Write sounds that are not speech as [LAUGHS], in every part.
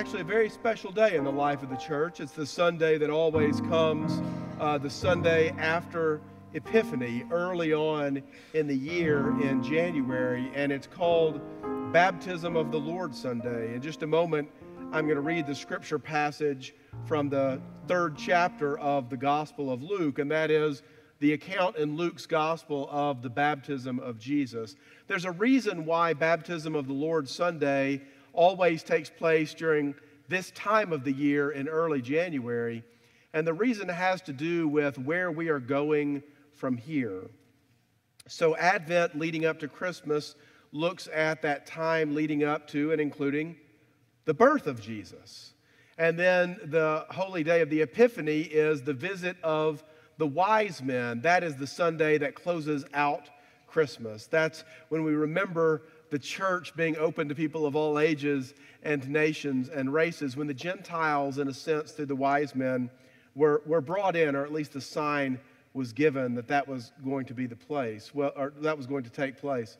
actually a very special day in the life of the church. It's the Sunday that always comes, uh, the Sunday after Epiphany, early on in the year in January, and it's called Baptism of the Lord Sunday. In just a moment, I'm going to read the scripture passage from the third chapter of the Gospel of Luke, and that is the account in Luke's Gospel of the baptism of Jesus. There's a reason why Baptism of the Lord Sunday always takes place during this time of the year in early January. And the reason has to do with where we are going from here. So, Advent leading up to Christmas looks at that time leading up to and including the birth of Jesus. And then the holy day of the Epiphany is the visit of the wise men. That is the Sunday that closes out Christmas. That's when we remember the church being open to people of all ages and nations and races, when the Gentiles, in a sense, through the wise men, were, were brought in, or at least a sign was given that that was going to be the place, well, or that was going to take place.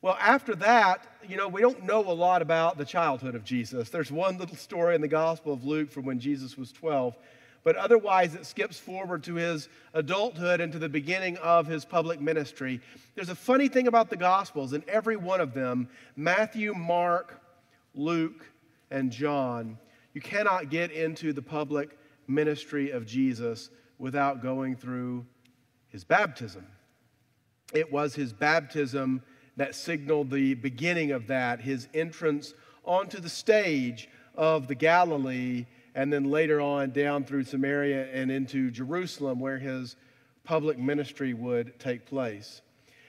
Well, after that, you know, we don't know a lot about the childhood of Jesus. There's one little story in the Gospel of Luke from when Jesus was 12 but otherwise it skips forward to his adulthood and to the beginning of his public ministry. There's a funny thing about the Gospels, in every one of them Matthew, Mark, Luke, and John you cannot get into the public ministry of Jesus without going through his baptism. It was his baptism that signaled the beginning of that, his entrance onto the stage of the Galilee and then later on down through Samaria and into Jerusalem, where his public ministry would take place.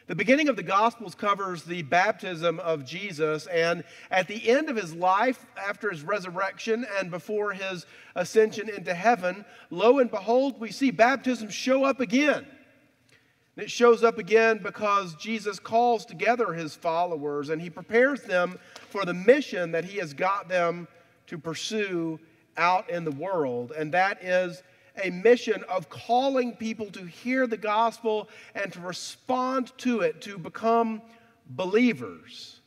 The beginning of the Gospels covers the baptism of Jesus, and at the end of his life, after his resurrection and before his ascension into heaven, lo and behold, we see baptism show up again. it shows up again because Jesus calls together his followers and he prepares them for the mission that he has got them to pursue out in the world, and that is a mission of calling people to hear the gospel and to respond to it, to become believers.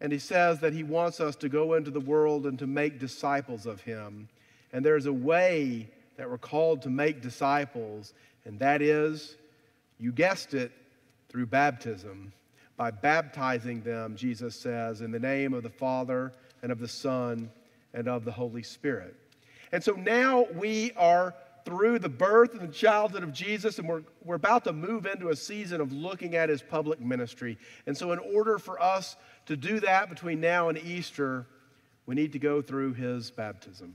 And he says that he wants us to go into the world and to make disciples of him. And there's a way that we're called to make disciples, and that is, you guessed it, through baptism. By baptizing them, Jesus says, in the name of the Father and of the Son and of the Holy Spirit. And so now we are through the birth and the childhood of Jesus, and we're, we're about to move into a season of looking at his public ministry. And so, in order for us to do that between now and Easter, we need to go through his baptism.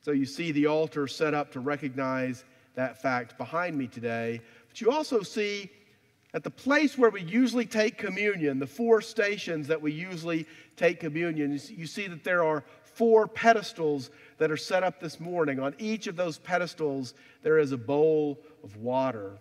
So, you see the altar set up to recognize that fact behind me today. But you also see at the place where we usually take communion, the four stations that we usually take communion, you see that there are four pedestals that are set up this morning. On each of those pedestals, there is a bowl of water.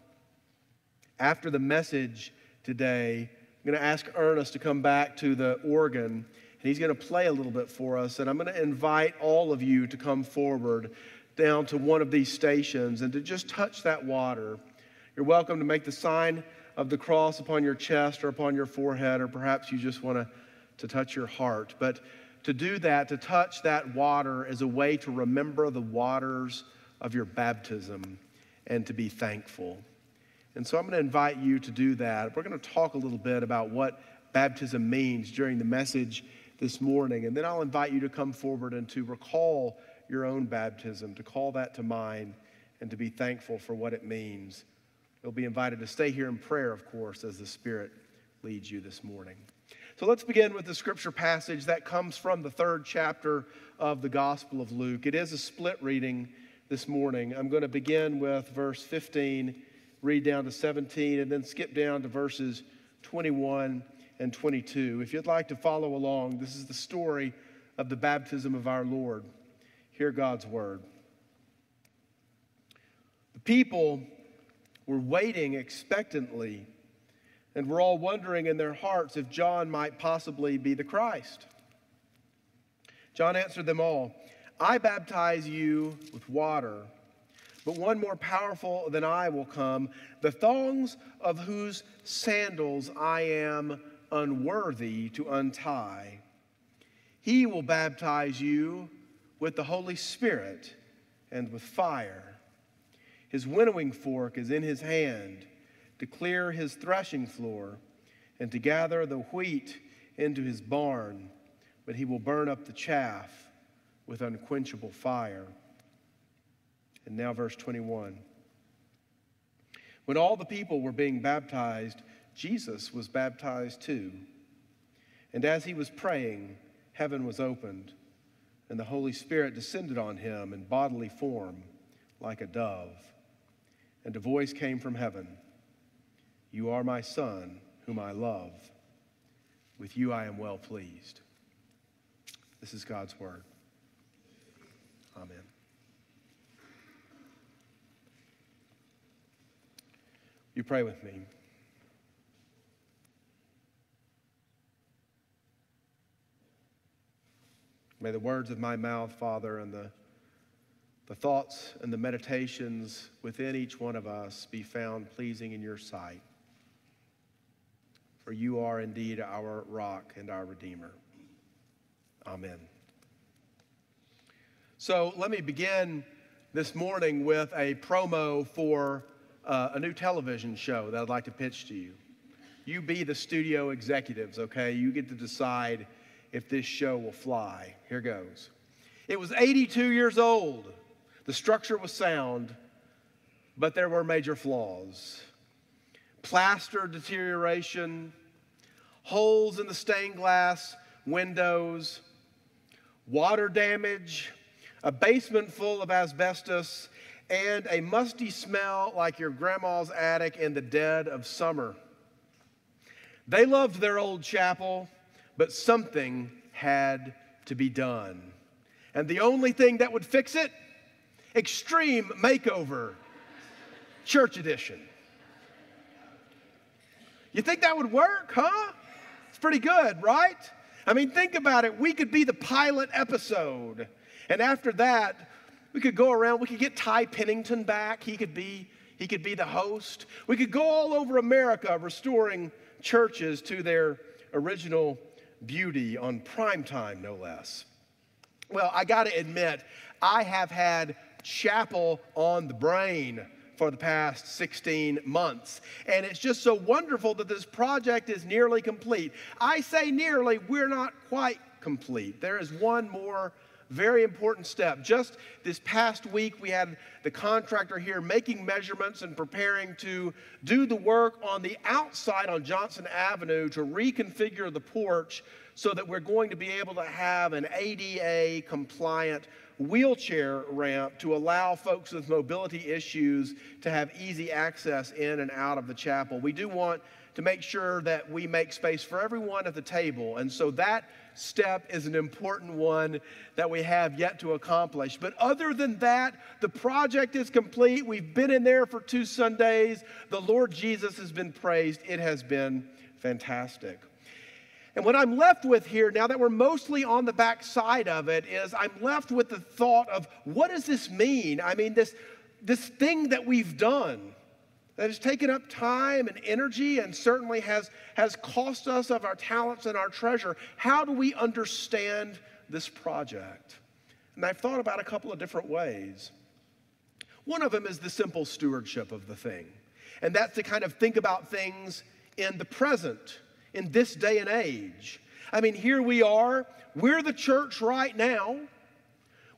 After the message today, I'm going to ask Ernest to come back to the organ, and he's going to play a little bit for us. And I'm going to invite all of you to come forward down to one of these stations and to just touch that water. You're welcome to make the sign of the cross upon your chest or upon your forehead, or perhaps you just want to, to touch your heart. But to do that, to touch that water, is a way to remember the waters of your baptism and to be thankful. And so I'm going to invite you to do that. We're going to talk a little bit about what baptism means during the message this morning. And then I'll invite you to come forward and to recall your own baptism, to call that to mind, and to be thankful for what it means. You'll be invited to stay here in prayer, of course, as the Spirit leads you this morning. So let's begin with the scripture passage that comes from the third chapter of the Gospel of Luke. It is a split reading this morning. I'm going to begin with verse 15, read down to 17, and then skip down to verses 21 and 22. If you'd like to follow along, this is the story of the baptism of our Lord. Hear God's word. The people were waiting expectantly and were all wondering in their hearts if John might possibly be the Christ. John answered them all I baptize you with water, but one more powerful than I will come, the thongs of whose sandals I am unworthy to untie. He will baptize you with the Holy Spirit and with fire. His winnowing fork is in his hand to clear his threshing floor and to gather the wheat into his barn, but he will burn up the chaff with unquenchable fire. And now, verse 21. When all the people were being baptized, Jesus was baptized too. And as he was praying, heaven was opened, and the Holy Spirit descended on him in bodily form like a dove. And a voice came from heaven You are my Son, whom I love. With you I am well pleased. This is God's word. Amen. You pray with me. May the words of my mouth, Father, and the, the thoughts and the meditations within each one of us be found pleasing in your sight. For you are indeed our rock and our Redeemer. Amen. So let me begin this morning with a promo for uh, a new television show that I'd like to pitch to you. You be the studio executives, okay? You get to decide if this show will fly. Here goes. It was 82 years old. The structure was sound, but there were major flaws. Plaster deterioration, holes in the stained glass windows, water damage, a basement full of asbestos, and a musty smell like your grandma's attic in the dead of summer. They loved their old chapel, but something had to be done. And the only thing that would fix it extreme makeover, church edition. You think that would work, huh? It's pretty good, right? I mean, think about it. We could be the pilot episode. And after that, we could go around, we could get Ty Pennington back. He could be, he could be the host. We could go all over America restoring churches to their original beauty on prime time, no less. Well, I got to admit, I have had chapel on the brain for the past 16 months. And it's just so wonderful that this project is nearly complete. I say nearly, we're not quite complete. There is one more very important step. Just this past week, we had the contractor here making measurements and preparing to do the work on the outside on Johnson Avenue to reconfigure the porch so that we're going to be able to have an ADA compliant wheelchair ramp to allow folks with mobility issues to have easy access in and out of the chapel. We do want to make sure that we make space for everyone at the table. And so that step is an important one that we have yet to accomplish. But other than that, the project is complete. We've been in there for two Sundays. The Lord Jesus has been praised. It has been fantastic. And what I'm left with here, now that we're mostly on the back side of it, is I'm left with the thought of what does this mean? I mean, this, this thing that we've done that has taken up time and energy and certainly has, has cost us of our talents and our treasure. How do we understand this project? And I've thought about a couple of different ways. One of them is the simple stewardship of the thing, and that's to kind of think about things in the present, in this day and age. I mean, here we are, we're the church right now.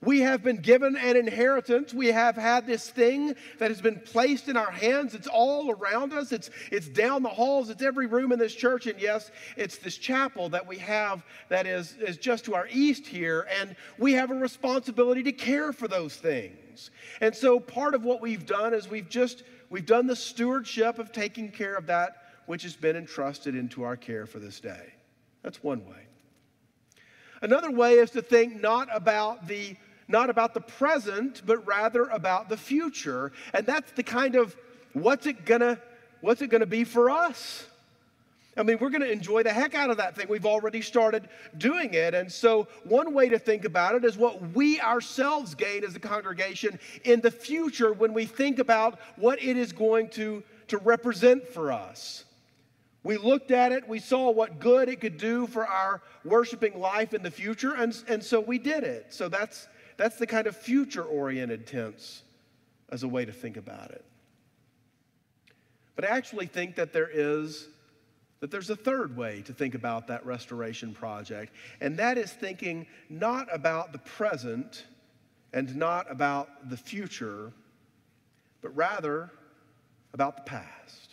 We have been given an inheritance. We have had this thing that has been placed in our hands. It's all around us. It's, it's down the halls. It's every room in this church. And yes, it's this chapel that we have that is, is just to our east here. And we have a responsibility to care for those things. And so part of what we've done is we've just, we've done the stewardship of taking care of that which has been entrusted into our care for this day. That's one way. Another way is to think not about the not about the present, but rather about the future. And that's the kind of what's it gonna, what's it gonna be for us? I mean, we're going to enjoy the heck out of that thing. We've already started doing it. And so, one way to think about it is what we ourselves gain as a congregation in the future when we think about what it is going to, to represent for us. We looked at it, we saw what good it could do for our worshiping life in the future, and, and so we did it. So that's, that's the kind of future oriented tense as a way to think about it. But I actually think that there is that there's a third way to think about that restoration project, and that is thinking not about the present and not about the future, but rather about the past.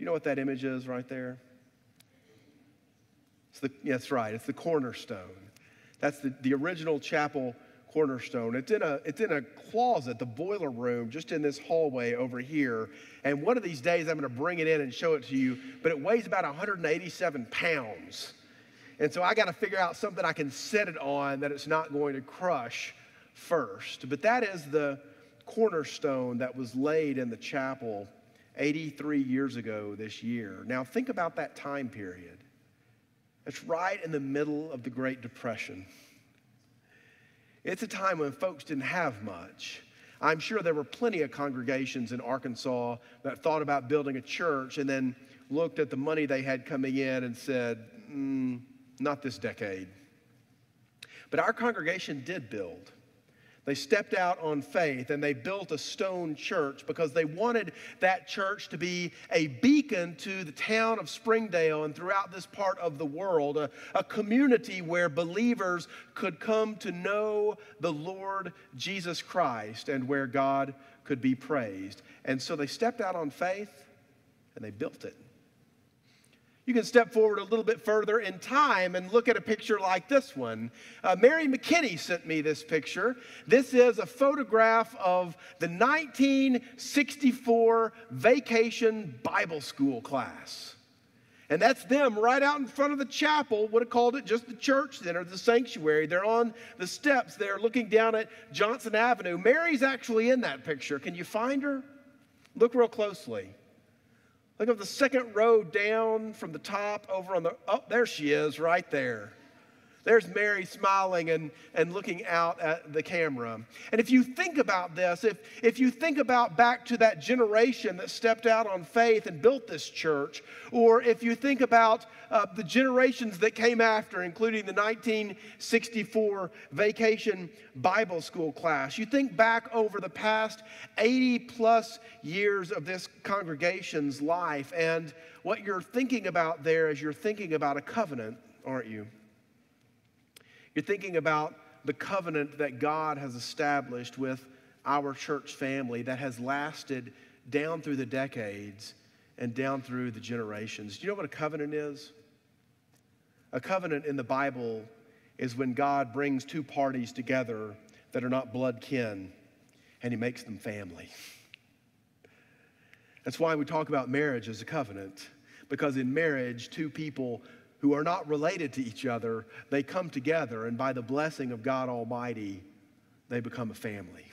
You know what that image is right there? It's the, yeah, that's right, it's the cornerstone. That's the, the original chapel cornerstone. It's in a it's in a closet, the boiler room, just in this hallway over here. And one of these days I'm going to bring it in and show it to you. But it weighs about 187 pounds, and so I got to figure out something I can set it on that it's not going to crush first. But that is the cornerstone that was laid in the chapel 83 years ago this year. Now think about that time period. It's right in the middle of the Great Depression. It's a time when folks didn't have much. I'm sure there were plenty of congregations in Arkansas that thought about building a church and then looked at the money they had coming in and said, mm, not this decade. But our congregation did build. They stepped out on faith and they built a stone church because they wanted that church to be a beacon to the town of Springdale and throughout this part of the world, a, a, community where believers could come to know the Lord Jesus Christ and where God could be praised. And so they stepped out on faith and they built it. You can step forward a little bit further in time and look at a picture like this one. Uh, Mary McKinney sent me this picture. This is a photograph of the 1964 Vacation Bible School class. And that's them right out in front of the chapel, would have called it just the church center, the sanctuary. They're on the steps there looking down at Johnson Avenue. Mary's actually in that picture. Can you find her? Look real closely. Look at the second row down from the top over on the, oh, there she is right there. There's Mary smiling and, and looking out at the camera. And if you think about this, if, if you think about back to that generation that stepped out on faith and built this church, or if you think about uh, the generations that came after, including the 1964 Vacation Bible School class, you think back over the past 80 plus years of this congregation's life, and what you're thinking about there is you're thinking about a covenant, aren't you? You're thinking about the covenant that God has established with our church family that has lasted down through the decades and down through the generations. Do you know what a covenant is? A covenant in the Bible is when God brings two parties together that are not blood kin and he makes them family. That's why we talk about marriage as a covenant, because in marriage, two people who are not related to each other, they come together, and by the blessing of God Almighty, they become a family.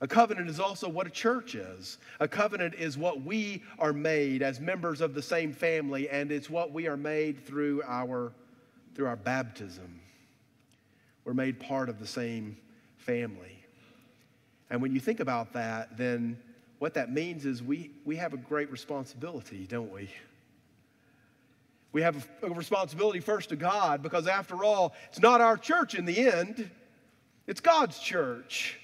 A covenant is also what a church is. A covenant is what we are made as members of the same family, and it's what we are made through our, through our baptism. We're made part of the same family. And when you think about that, then what that means is we, we have a great responsibility, don't we? We have a responsibility first to God because, after all, it's not our church in the end, it's God's church.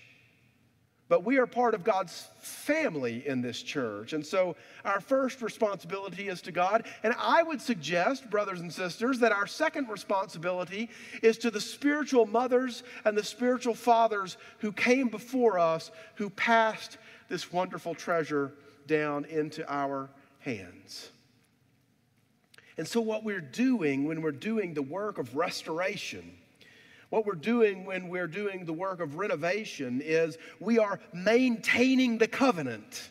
But we are part of God's family in this church. And so our first responsibility is to God. And I would suggest, brothers and sisters, that our second responsibility is to the spiritual mothers and the spiritual fathers who came before us, who passed this wonderful treasure down into our hands. And so, what we're doing when we're doing the work of restoration, what we're doing when we're doing the work of renovation is we are maintaining the covenant.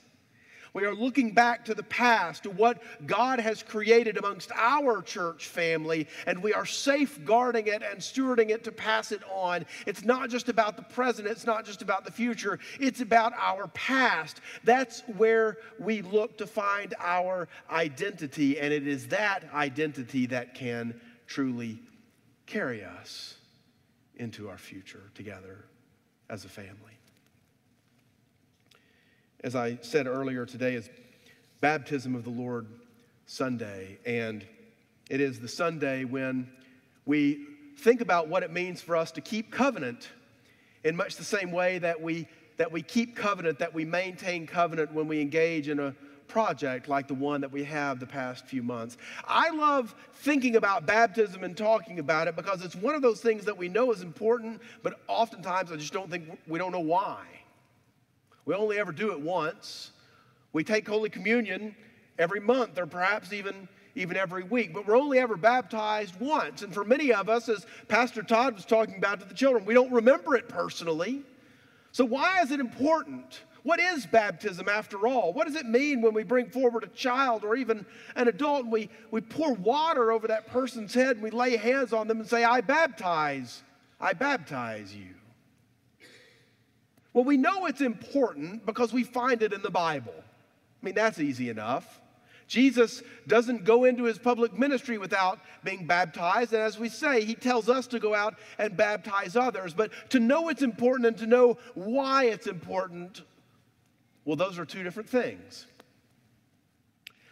We are looking back to the past, to what God has created amongst our church family, and we are safeguarding it and stewarding it to pass it on. It's not just about the present, it's not just about the future, it's about our past. That's where we look to find our identity, and it is that identity that can truly carry us into our future together as a family as I said earlier today, is baptism of the Lord Sunday. And it is the Sunday when we think about what it means for us to keep covenant in much the same way that we, that we keep covenant, that we maintain covenant when we engage in a project like the one that we have the past few months. I love thinking about baptism and talking about it because it's one of those things that we know is important, but oftentimes I just don't think we don't know why. We only ever do it once. We take Holy Communion every month or perhaps even even every week, but we're only ever baptized once. And for many of us, as Pastor Todd was talking about to the children, we don't remember it personally. So, why is it important? What is baptism after all? What does it mean when we bring forward a child or even an adult and we, we pour water over that person's head and we lay hands on them and say, I baptize, I baptize you? Well, we know it's important because we find it in the Bible. I mean, that's easy enough. Jesus doesn't go into his public ministry without being baptized. And as we say, he tells us to go out and baptize others. But to know it's important and to know why it's important, well, those are two different things.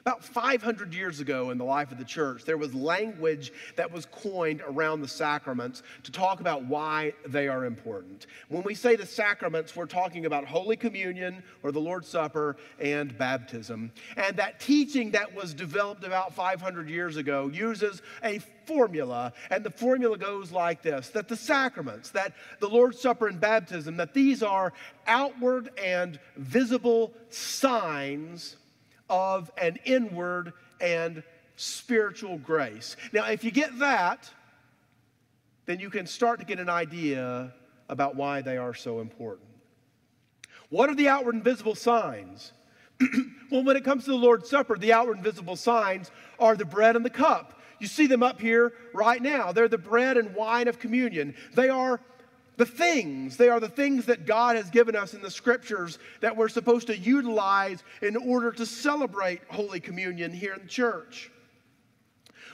About 500 years ago in the life of the church, there was language that was coined around the sacraments to talk about why they are important. When we say the sacraments, we're talking about Holy Communion or the Lord's Supper and baptism. And that teaching that was developed about 500 years ago uses a formula, and the formula goes like this that the sacraments, that the Lord's Supper and baptism, that these are outward and visible signs of an inward and spiritual grace. Now, if you get that, then you can start to get an idea about why they are so important. What are the outward and visible signs? [CLEARS THROAT] well, when it comes to the Lord's Supper, the outward and visible signs are the bread and the cup. You see them up here right now. They're the bread and wine of communion. They are the things. They are the things that God has given us in the scriptures that we're supposed to utilize in order to celebrate Holy Communion here in the church.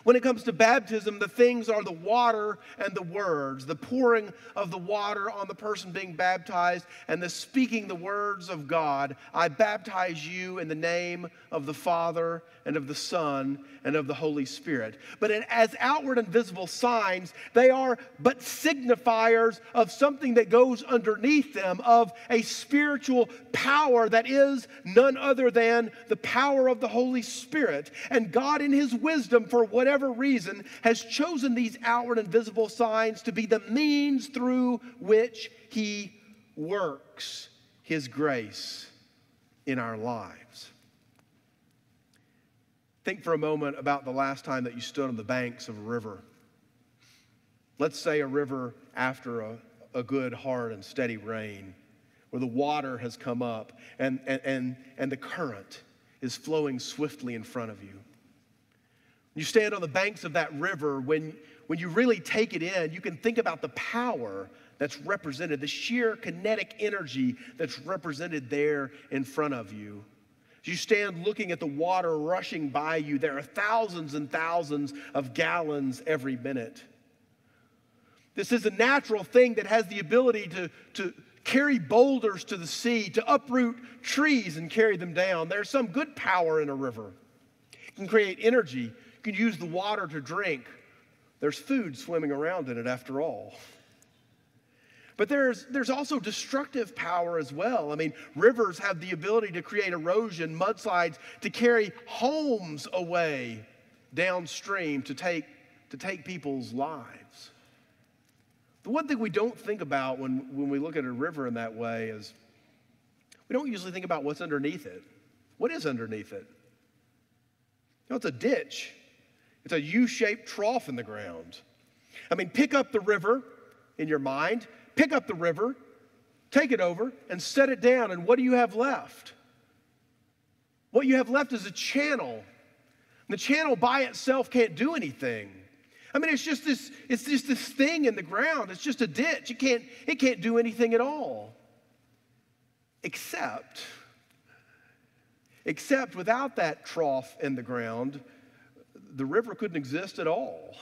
When it comes to baptism, the things are the water and the words, the pouring of the water on the person being baptized, and the speaking the words of God. I baptize you in the name of the Father and of the Son and of the Holy Spirit. But as outward and visible signs, they are but signifiers of something that goes underneath them, of a spiritual power that is none other than the power of the Holy Spirit. And God, in His wisdom, for whatever reason, has chosen these outward and visible signs to be the means through which He works His grace in our lives. Think for a moment about the last time that you stood on the banks of a river. Let's say a river after a, a good, hard, and steady rain, where the water has come up and, and, and, and the current is flowing swiftly in front of you. You stand on the banks of that river, when, when you really take it in, you can think about the power that's represented, the sheer kinetic energy that's represented there in front of you. You stand looking at the water rushing by you, there are thousands and thousands of gallons every minute. This is a natural thing that has the ability to, to carry boulders to the sea, to uproot trees and carry them down. There's some good power in a river. It can create energy, you can use the water to drink. There's food swimming around in it after all. But there's, there's also destructive power as well. I mean, rivers have the ability to create erosion, mudslides, to carry homes away downstream to take, to take people's lives. The one thing we don't think about when, when we look at a river in that way is we don't usually think about what's underneath it. What is underneath it? You know, it's a ditch. It's a U-shaped trough in the ground. I mean, pick up the river in your mind pick up the river, take it over, and set it down. And what do you have left? What you have left is a channel. The channel by itself can't do anything. I mean, it's just this, it's just this thing in the ground. It's just a ditch. It can't, it can't do anything at all. Except, except without that trough in the ground, the river couldn't exist at all.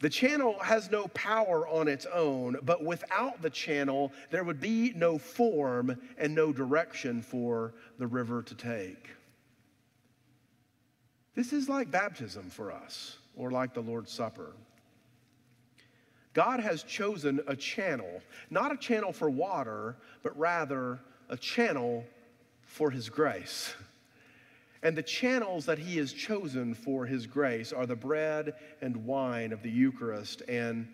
The channel has no power on its own, but without the channel, there would be no form and no direction for the river to take. This is like baptism for us, or like the Lord's Supper. God has chosen a channel, not a channel for water, but rather a channel for His grace. [LAUGHS] And the channels that he has chosen for his grace are the bread and wine of the Eucharist and,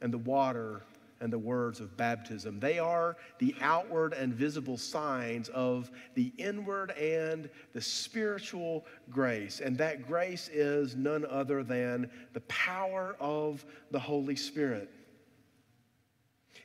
and the water and the words of baptism. They are the outward and visible signs of the inward and the spiritual grace. And that grace is none other than the power of the Holy Spirit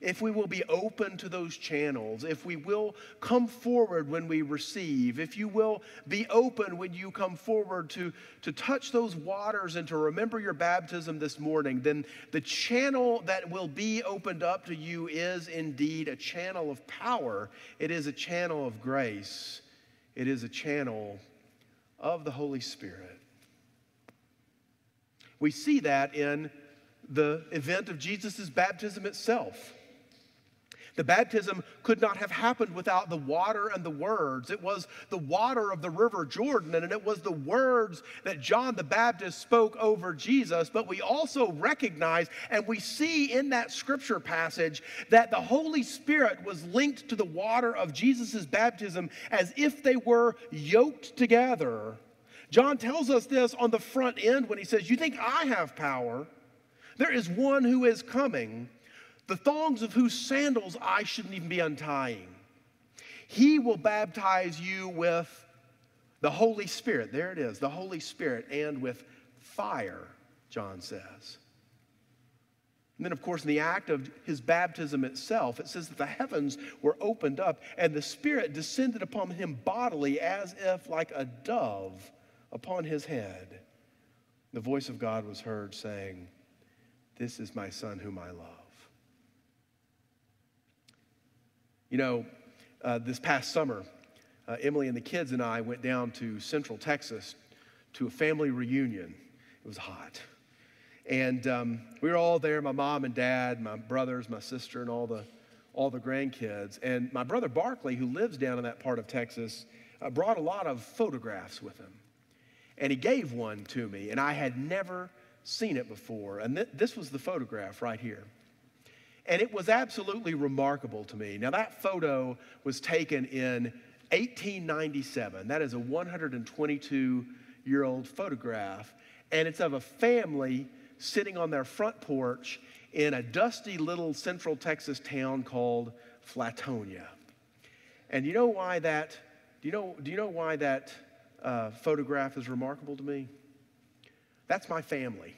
if we will be open to those channels, if we will come forward when we receive, if you will be open when you come forward to, to touch those waters and to remember your baptism this morning, then the channel that will be opened up to you is indeed a channel of power. It is a channel of grace. It is a channel of the Holy Spirit. We see that in the event of Jesus' baptism itself. The baptism could not have happened without the water and the words. It was the water of the river Jordan, and it was the words that John the Baptist spoke over Jesus. But we also recognize and we see in that scripture passage that the Holy Spirit was linked to the water of Jesus' baptism as if they were yoked together. John tells us this on the front end when he says, You think I have power? There is one who is coming the thongs of whose sandals I shouldn't even be untying. He will baptize you with the Holy Spirit. There it is, the Holy Spirit, and with fire, John says. And then, of course, in the act of his baptism itself, it says that the heavens were opened up and the Spirit descended upon him bodily as if like a dove upon his head. The voice of God was heard saying, This is my Son whom I love. You know, uh, this past summer, uh, Emily and the kids and I went down to Central Texas to a family reunion. It was hot. And um, we were all there my mom and dad, my brothers, my sister, and all the, all the grandkids. And my brother Barkley, who lives down in that part of Texas, uh, brought a lot of photographs with him. And he gave one to me, and I had never seen it before. And th- this was the photograph right here. And it was absolutely remarkable to me. Now, that photo was taken in 1897. That is a 122 year old photograph. And it's of a family sitting on their front porch in a dusty little central Texas town called Flatonia. And you know why that, do you know, do you know why that uh, photograph is remarkable to me? That's my family.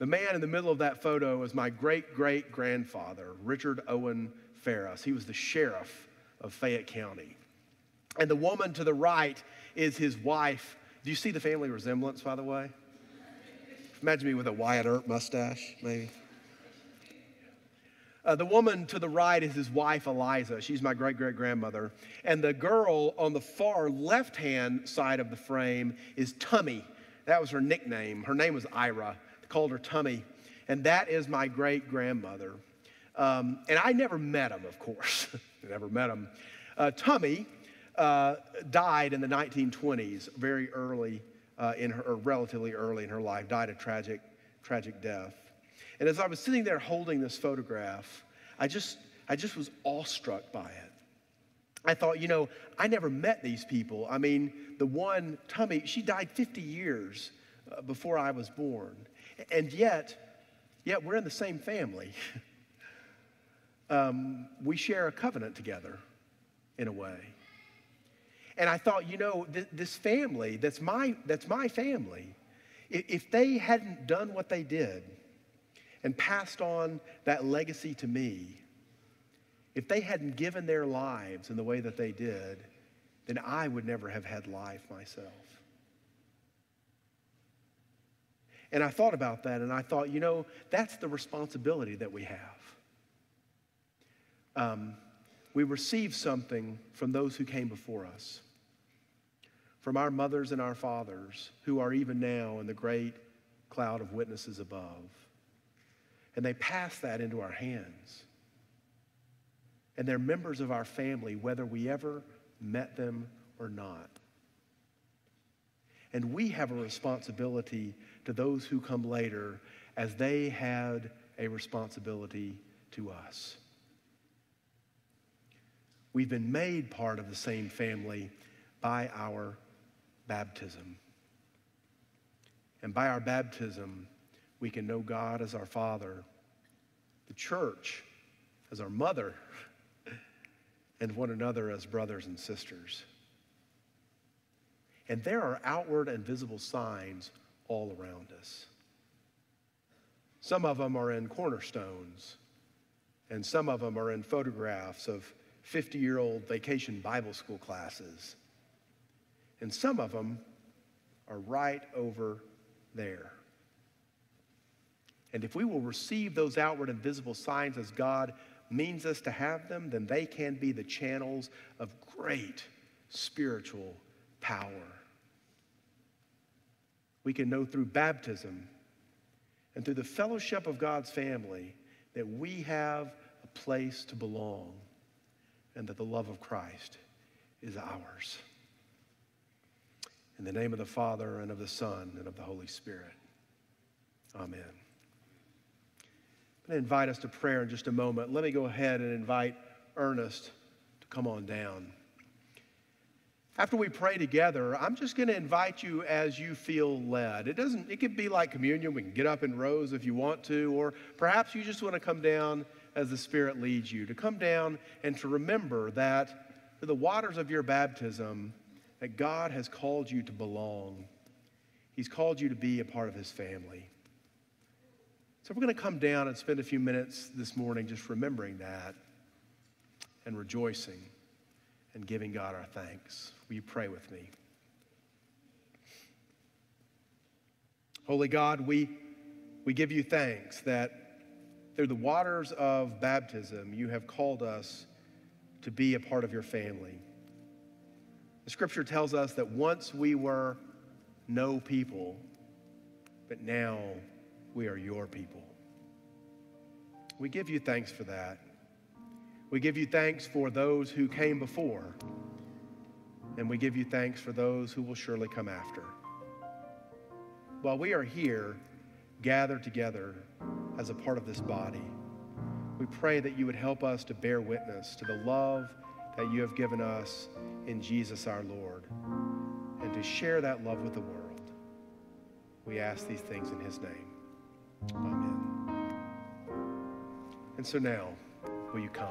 The man in the middle of that photo is my great great grandfather, Richard Owen Ferris. He was the sheriff of Fayette County. And the woman to the right is his wife. Do you see the family resemblance, by the way? Imagine me with a Wyatt Earp mustache, maybe. Uh, the woman to the right is his wife, Eliza. She's my great great grandmother. And the girl on the far left hand side of the frame is Tummy. That was her nickname. Her name was Ira called her Tummy. And that is my great grandmother. Um, and I never met him, of course. [LAUGHS] never met him. Uh, Tummy uh, died in the 1920s, very early uh, in her, relatively early in her life, died a tragic, tragic death. And as I was sitting there holding this photograph, I just, I just was awestruck by it. I thought, you know, I never met these people. I mean, the one, Tummy, she died 50 years uh, before I was born. And yet, yet we're in the same family. [LAUGHS] um, we share a covenant together in a way. And I thought, you know, th- this family, that's my, that's my family, if, if they hadn't done what they did and passed on that legacy to me, if they hadn't given their lives in the way that they did, then I would never have had life myself. And I thought about that and I thought, you know, that's the responsibility that we have. Um, we receive something from those who came before us, from our mothers and our fathers who are even now in the great cloud of witnesses above. And they pass that into our hands. And they're members of our family, whether we ever met them or not. And we have a responsibility to those who come later as they had a responsibility to us. We've been made part of the same family by our baptism. And by our baptism, we can know God as our Father, the church as our mother, [LAUGHS] and one another as brothers and sisters. And there are outward and visible signs all around us. Some of them are in cornerstones, and some of them are in photographs of 50 year old vacation Bible school classes. And some of them are right over there. And if we will receive those outward and visible signs as God means us to have them, then they can be the channels of great spiritual power. We can know through baptism and through the fellowship of God's family that we have a place to belong and that the love of Christ is ours. In the name of the Father, and of the Son, and of the Holy Spirit. Amen. I'm going to invite us to prayer in just a moment. Let me go ahead and invite Ernest to come on down. After we pray together, I'm just going to invite you as you feel led. It doesn't it could be like communion. We can get up in rows if you want to or perhaps you just want to come down as the Spirit leads you. To come down and to remember that the waters of your baptism that God has called you to belong. He's called you to be a part of his family. So we're going to come down and spend a few minutes this morning just remembering that and rejoicing and giving God our thanks. Will you pray with me? Holy God, we, we give you thanks that through the waters of baptism, you have called us to be a part of your family. The scripture tells us that once we were no people, but now we are your people. We give you thanks for that. We give you thanks for those who came before, and we give you thanks for those who will surely come after. While we are here, gathered together as a part of this body, we pray that you would help us to bear witness to the love that you have given us in Jesus our Lord and to share that love with the world. We ask these things in his name. Amen. And so now, will you come?